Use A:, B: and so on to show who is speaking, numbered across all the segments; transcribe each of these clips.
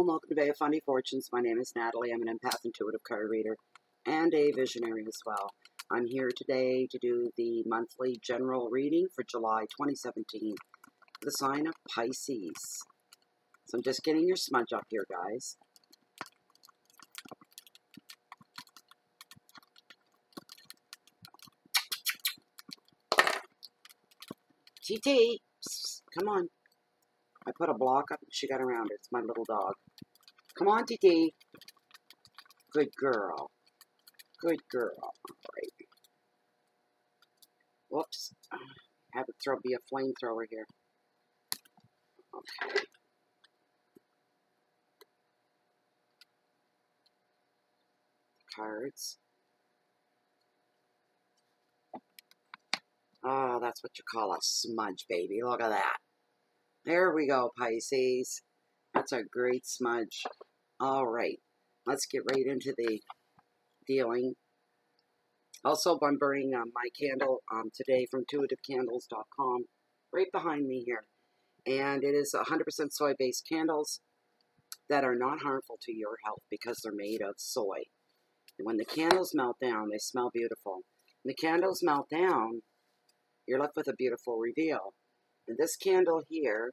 A: And welcome to Bay of Fundy Fortunes. My name is Natalie. I'm an empath intuitive card reader and a visionary as well. I'm here today to do the monthly general reading for July 2017 the sign of Pisces. So I'm just getting your smudge up here, guys. TT, come on. I put a block up and she got around it. It's my little dog. Come on, TT. Good girl. Good girl. All right. Whoops. Have it throw be a flamethrower here. Okay. Cards. Oh, that's what you call a smudge, baby. Look at that. There we go, Pisces. That's a great smudge. All right, let's get right into the dealing. Also, I'm burning um, my candle um, today from intuitivecandles.com right behind me here. And it is 100% soy-based candles that are not harmful to your health because they're made of soy. And when the candles melt down, they smell beautiful. When the candles melt down, you're left with a beautiful reveal. And this candle here,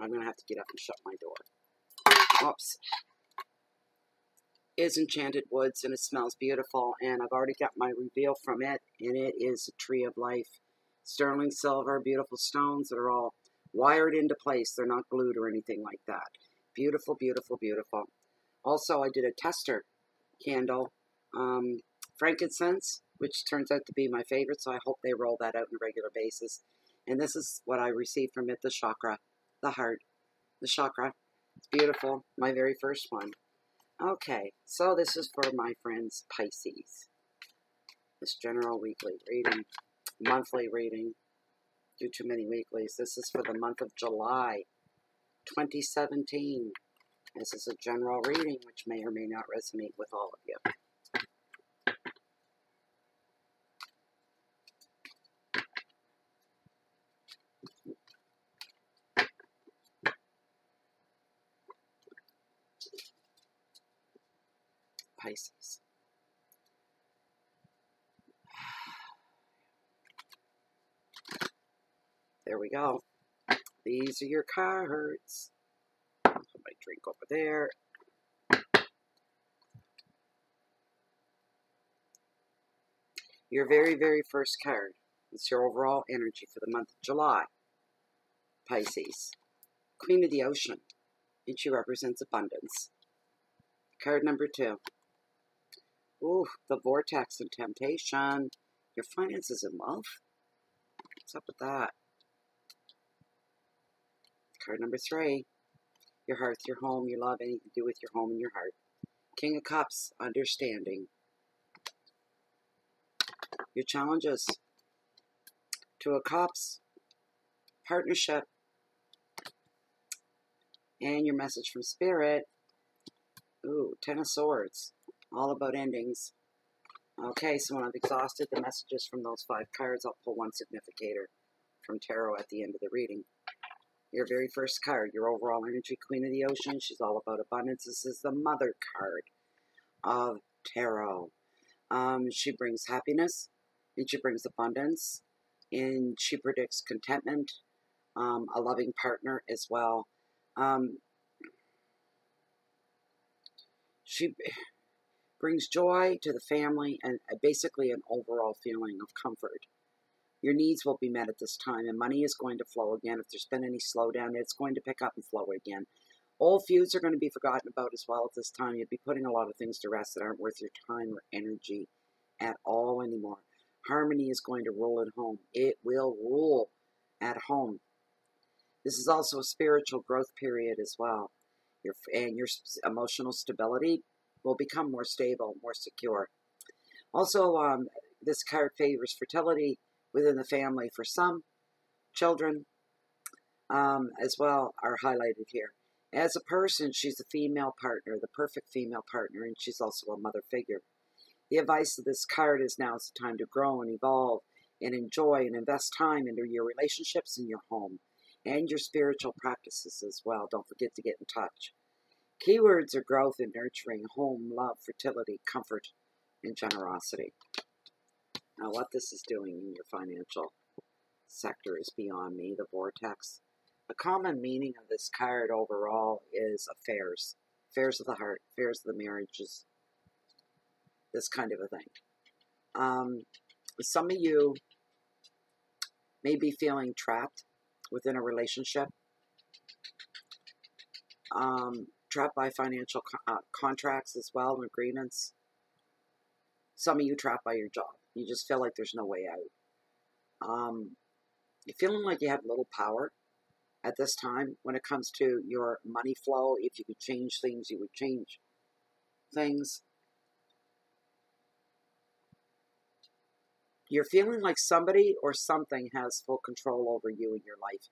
A: I'm going to have to get up and shut my door. Oops. Is Enchanted Woods and it smells beautiful. And I've already got my reveal from it. And it is a tree of life. Sterling silver, beautiful stones that are all wired into place. They're not glued or anything like that. Beautiful, beautiful, beautiful. Also, I did a tester candle. Um, frankincense, which turns out to be my favorite, so I hope they roll that out on a regular basis. And this is what I received from it, the chakra, the heart, the chakra. It's beautiful, my very first one. Okay, so this is for my friends Pisces. This general weekly reading, monthly reading. Do too many weeklies. This is for the month of July 2017. This is a general reading, which may or may not resonate with all of you. Pisces. There we go. These are your cards. Put my drink over there. Your very, very first card. It's your overall energy for the month of July. Pisces. Queen of the Ocean. And she represents abundance. Card number two. Ooh, the vortex and temptation. Your finances and wealth. What's up with that? Card number three. Your hearth, your home, your love, anything to do with your home and your heart. King of Cups, understanding. Your challenges. Two of Cups, partnership. And your message from Spirit. Ooh, Ten of Swords all about endings. Okay, so when I've exhausted the messages from those five cards, I'll pull one significator from tarot at the end of the reading. Your very first card, your overall energy queen of the ocean. She's all about abundance. This is the mother card of tarot. Um, she brings happiness and she brings abundance and she predicts contentment, um, a loving partner as well. Um, she brings joy to the family and uh, basically an overall feeling of comfort. Your needs will be met at this time, and money is going to flow again. If there's been any slowdown, it's going to pick up and flow again. Old feuds are going to be forgotten about as well at this time. You'll be putting a lot of things to rest that aren't worth your time or energy at all anymore. Harmony is going to rule at home. It will rule at home. This is also a spiritual growth period as well. Your, and your emotional stability will become more stable, more secure. Also, um, this card favors fertility within the family for some children um, as well are highlighted here. As a person, she's a female partner, the perfect female partner, and she's also a mother figure. The advice of this card is now is the time to grow and evolve and enjoy and invest time into your relationships and your home. and your spiritual practices as well. Don't forget to get in touch. Keywords are growth and nurturing, home, love, fertility, comfort, and generosity. Now, what this is doing in your financial sector is beyond me, the vortex. A common meaning of this card overall is affairs, affairs of the heart, affairs of the marriages, this kind of a thing. Um, some of you may be feeling trapped within a relationship, um, trapped by financial co- uh, contracts as well and agreements. Some of you trapped by your job. You just feel like there's no way out. Um, you're feeling like you have little power at this time when it comes to your money flow. If you could change things, you would change things. You're feeling like somebody or something has full control over you in your life.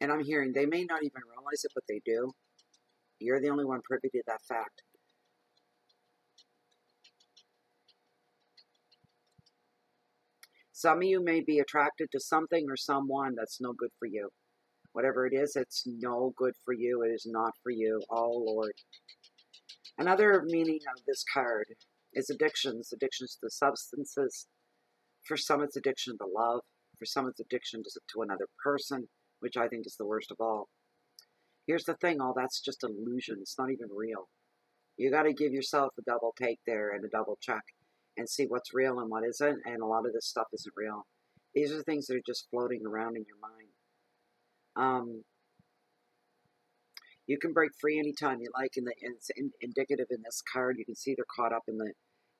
A: And I'm hearing they may not even realize it, but they do. You're the only one privy to that fact. Some of you may be attracted to something or someone that's no good for you. Whatever it is, it's no good for you. It is not for you. Oh, Lord. Another meaning of this card is addictions, addictions to substances. For some, it's addiction to love. For some, it's addiction to, another person, which I think is the worst of all. Here's the thing all that's just illusion. It's not even real. You got to give yourself a double take there and a double check and see what's real and what isn't. And a lot of this stuff isn't real. These are things that are just floating around in your mind. Um, you can break free anytime you like, and, it's in, indicative in this card. You can see they're caught up in the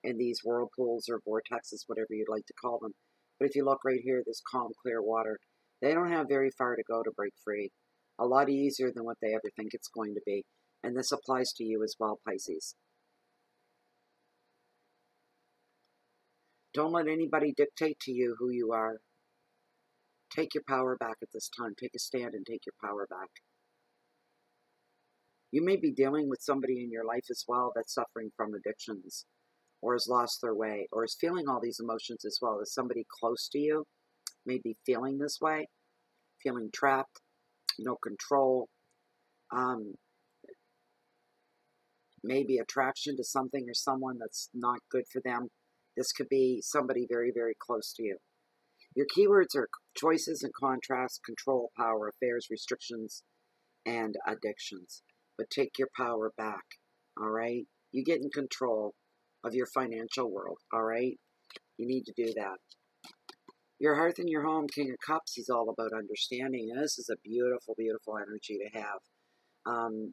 A: in these whirlpools or vortexes, whatever you'd like to call them. But if you look right here, this calm, clear water, they don't have very far to go to break free. A lot easier than what they ever think it's going to be. And this applies to you as well, Pisces. Don't let anybody dictate to you who you are. Take your power back at this time. Take a stand and take your power back. You may be dealing with somebody in your life as well that's suffering from addictions or has lost their way or is feeling all these emotions as well. Is somebody close to you may be feeling this way, feeling trapped, no control, um, maybe attraction to something or someone that's not good for them. This could be somebody very, very close to you. Your keywords are choices and contrast, control, power, affairs, restrictions, and addictions but take your power back. All right? You get in control of your financial world. All right? You need to do that. Your hearth and your home, King of Cups, he's all about understanding. And this is a beautiful, beautiful energy to have. Um,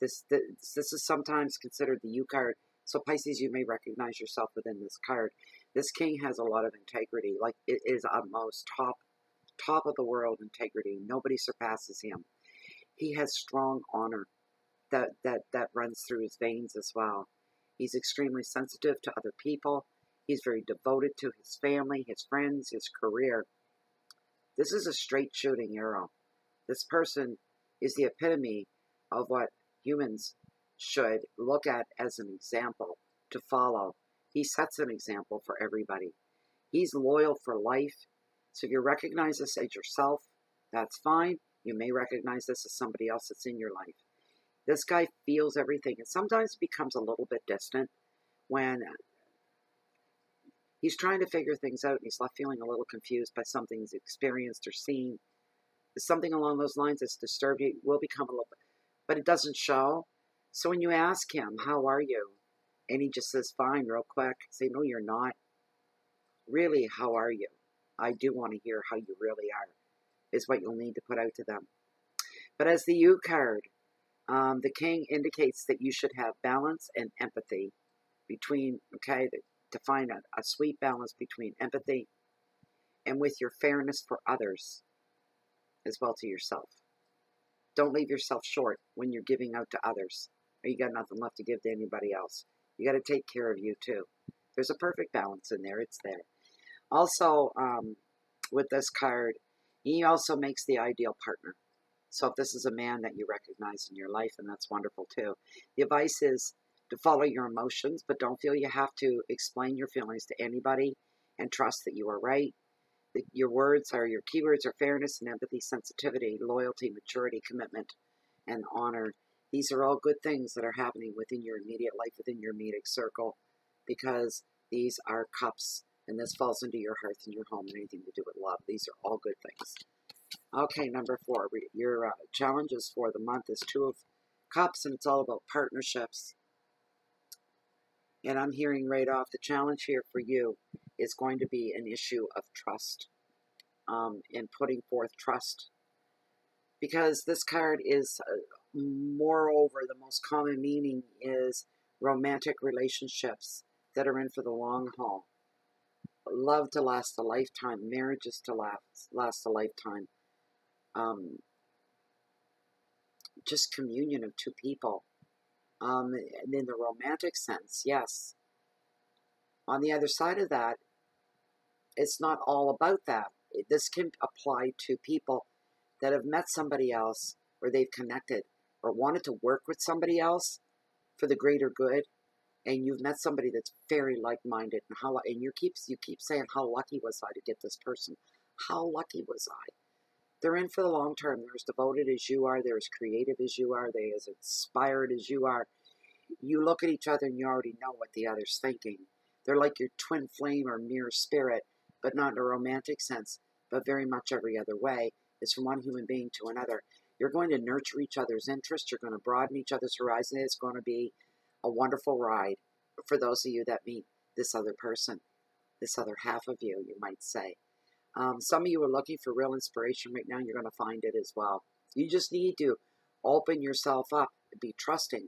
A: this, this, this is sometimes considered the U card. So Pisces, you may recognize yourself within this card. This king has a lot of integrity. Like it is a most top, top of the world integrity. Nobody surpasses him he has strong honor that, that, that runs through his veins as well. He's extremely sensitive to other people. He's very devoted to his family, his friends, his career. This is a straight shooting arrow. This person is the epitome of what humans should look at as an example to follow. He sets an example for everybody. He's loyal for life. So if you recognize this as yourself, that's fine. You may recognize this as somebody else that's in your life. This guy feels everything and sometimes becomes a little bit distant when he's trying to figure things out and he's left feeling a little confused by something he's experienced or seen. Something along those lines that's disturbed you will become a little bit, but it doesn't show. So when you ask him, How are you? and he just says, Fine, real quick, say, No, you're not. Really, how are you? I do want to hear how you really are is what you'll need to put out to them. But as the U card, um, the king indicates that you should have balance and empathy between, okay, to find a, a sweet balance between empathy and with your fairness for others as well to yourself. Don't leave yourself short when you're giving out to others or you got nothing left to give to anybody else. You got to take care of you too. There's a perfect balance in there. It's there. Also, um, with this card, he also makes the ideal partner. So if this is a man that you recognize in your life, and that's wonderful too. The advice is to follow your emotions, but don't feel you have to explain your feelings to anybody and trust that you are right. your words are your keywords are fairness and empathy, sensitivity, loyalty, maturity, commitment, and honor. These are all good things that are happening within your immediate life, within your immediate circle, because these are cups, and this falls into your hearth and your home and anything to do with love. These are all good things. Okay, number four, your uh, challenges for the month is Two of Cups, and it's all about partnerships. And I'm hearing right off the challenge here for you is going to be an issue of trust um, in putting forth trust. Because this card is, uh, moreover, the most common meaning is romantic relationships that are in for the long haul. Love to last a lifetime, marriages to last, last a lifetime. Um, just communion of two people. Um, and in the romantic sense, yes. On the other side of that, it's not all about that. This can apply to people that have met somebody else or they've connected or wanted to work with somebody else for the greater good and you've met somebody that's very like-minded and how and you keep you keep saying how lucky was I to get this person? How lucky was I? They're in for the long term. They're as devoted as you are. They're as creative as you are. They're as inspired as you are. You look at each other and you already know what the other's thinking. They're like your twin flame or mirror spirit but not in a romantic sense, but very much every other way, is from one human being to another. You're going to nurture each other's interests. You're going to broaden each other's horizon. It's going to be a wonderful ride for those of you that meet this other person, this other half of you, you might say. Um, some of you are looking for real inspiration right now. You're going to find it as well. You just need to open yourself up and be trusting.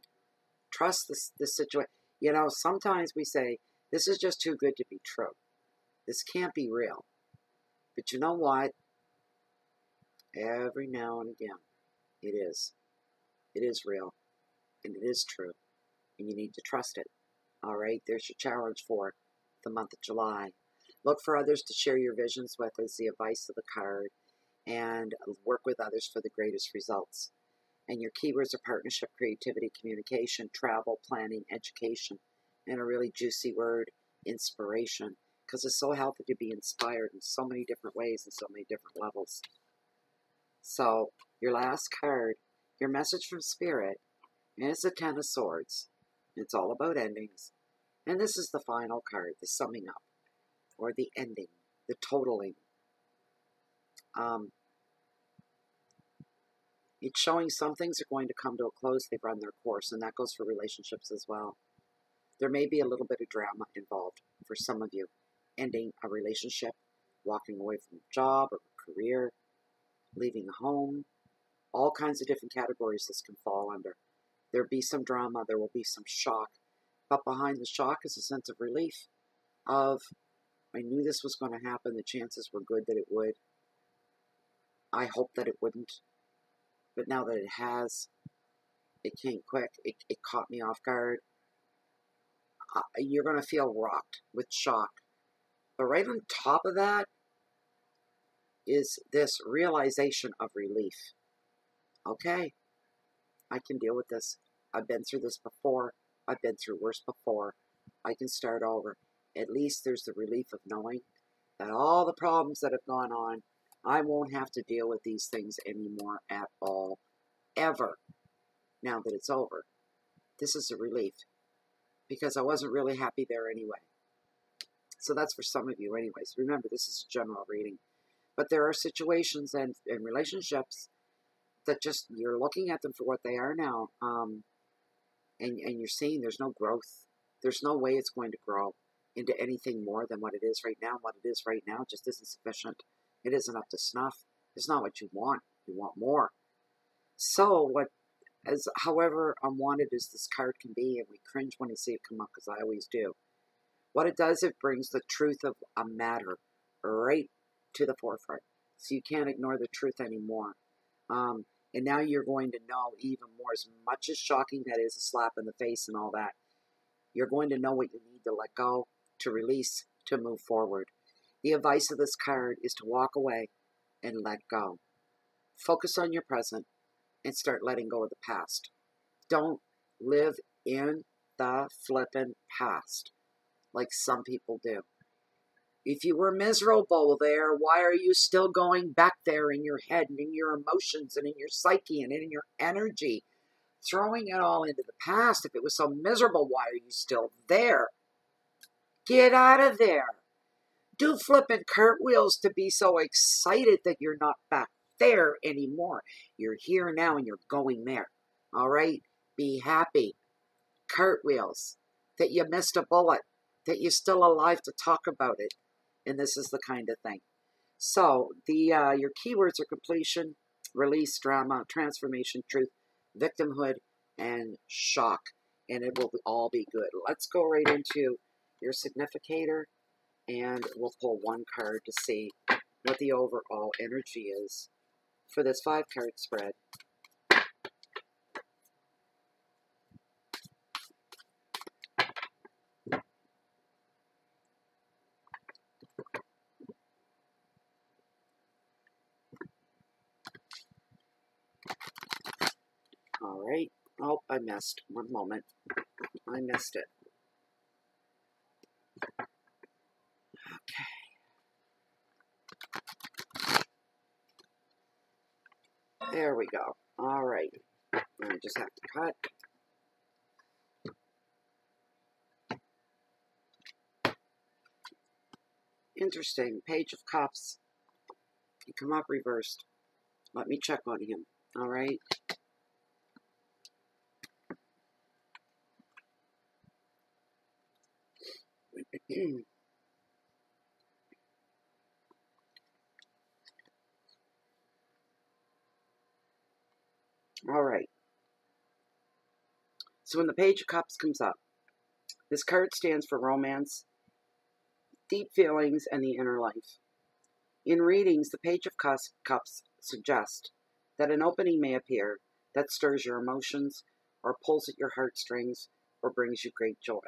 A: Trust this, this situation. You know, sometimes we say, this is just too good to be true. This can't be real. But you know what? Every now and again, it is. It is real. And it is true. And you need to trust it. All right? There's your challenge for the month of July. Look for others to share your visions with as the advice of the card. And work with others for the greatest results. And your keywords are partnership, creativity, communication, travel, planning, education, and a really juicy word, inspiration because it's so healthy to be inspired in so many different ways and so many different levels. So, your last card, your message from Spirit, is the Ten of Swords. It's all about endings. And this is the final card, the summing up, or the ending, the totaling. Um, it's showing some things are going to come to a close. They've run their course, and that goes for relationships as well. There may be a little bit of drama involved for some of you ending a relationship, walking away from a job or a career, leaving a home, all kinds of different categories this can fall under. There'll be some drama, there will be some shock, but behind the shock is a sense of relief of, I knew this was going to happen, the chances were good that it would. I hoped that it wouldn't, but now that it has, it came quick, it, it caught me off guard. Uh, you're going to feel rocked with shock but right on top of that is this realization of relief. Okay, I can deal with this. I've been through this before. I've been through worse before. I can start over. At least there's the relief of knowing that all the problems that have gone on, I won't have to deal with these things anymore at all, ever, now that it's over. This is a relief because I wasn't really happy there anyway. So that's for some of you, anyways. Remember, this is a general reading. But there are situations and, and relationships that just, you're looking at them for what they are now. Um, and, and you're seeing there's no growth. There's no way it's going to grow into anything more than what it is right now. What it is right now just isn't sufficient. It isn't up to snuff. It's not what you want. You want more. So what as however unwanted as this card can be, and we cringe when we see it come up because I always do. What it does, it brings the truth of a matter right to the forefront. So you can't ignore the truth anymore. Um, and now you're going to know even more. As much as shocking that is, a slap in the face and all that, you're going to know what you need to let go, to release, to move forward. The advice of this card is to walk away and let go. Focus on your present and start letting go of the past. Don't live in the flippin' past like some people do. If you were miserable there, why are you still going back there in your head and in your emotions and in your psyche and in your energy? Throwing it all into the past. If it was so miserable, why are you still there? Get out of there. Do flipping cartwheels to be so excited that you're not back there anymore. You're here now and you're going there. All right? Be happy. Cartwheels. That you missed a bullet. That you're still alive to talk about it. And this is the kind of thing. So the uh, your keywords are completion, release, drama, transformation, truth, victimhood, and shock. And it will all be good. Let's go right into your significator and we'll pull one card to see what the overall energy is for this five card spread. All right. Oh, I missed. One moment. I missed it. Okay. There we go. All right. I just have to cut. Interesting. Page of Cups. He come up reversed. Let me check on him. All right. All right. So when the Page of Cups comes up, this card stands for romance, deep feelings, and the inner life. In readings, the Page of Cups suggests that an opening may appear that stirs your emotions or pulls at your heartstrings or brings you great joy.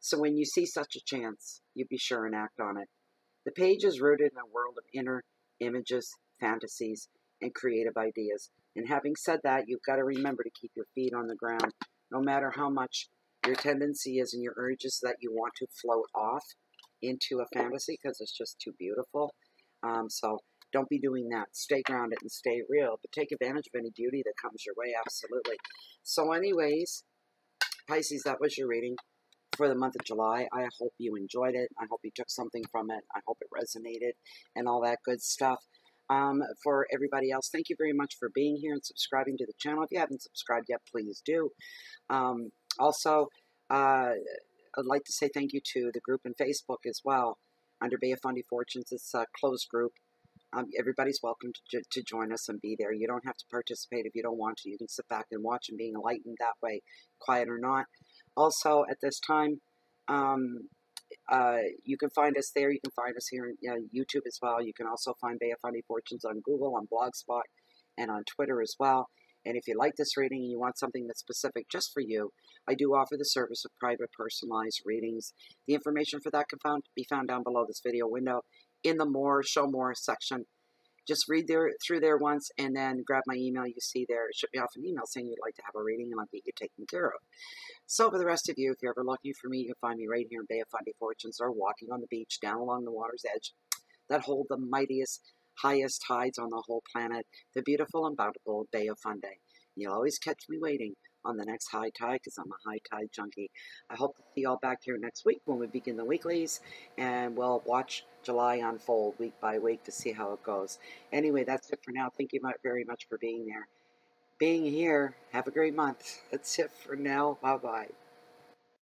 A: So when you see such a chance, you be sure and act on it. The page is rooted in a world of inner images, fantasies, and creative ideas and having said that, you've got to remember to keep your feet on the ground, no matter how much your tendency is and your urges that you want to float off into a fantasy because it's just too beautiful. Um, so don't be doing that. Stay grounded and stay real, but take advantage of any beauty that comes your way, absolutely. So, anyways, Pisces, that was your reading for the month of July. I hope you enjoyed it. I hope you took something from it. I hope it resonated and all that good stuff. Um, for everybody else, thank you very much for being here and subscribing to the channel. If you haven't subscribed yet, please do. Um, also, uh, I'd like to say thank you to the group in Facebook as well. Under Bay of Fundy Fortunes, it's a closed group. Um, everybody's welcome to, to join us and be there. You don't have to participate if you don't want to. You can sit back and watch and being enlightened that way, quiet or not. Also, at this time, um, uh, you can find us there. You can find us here on YouTube as well. You can also find Bay of Fundy Fortunes on Google, on Blogspot, and on Twitter as well. And if you like this reading and you want something that's specific just for you, I do offer the service of private personalized readings. The information for that can found, be found down below this video window in the More, Show More section just read through there once and then grab my email you see there. Ship me off an email saying you'd like to have a reading and I'll get you taken care of. So for the rest of you, if you're ever looking for me, you can find me right here in Bay of Fundy Fortunes or walking on the beach down along the water's edge that hold the mightiest, highest tides on the whole planet, the beautiful and bountiful Bay of Fundy. You'll always catch me waiting on the next high tide because I'm a high tide junkie. I hope to see you all back here next week when we begin the weeklies and we'll watch July unfold week by week to see how it goes. Anyway, that's it for now. Thank you very much for being there. Being here. Have a great month. That's it for now. Bye bye.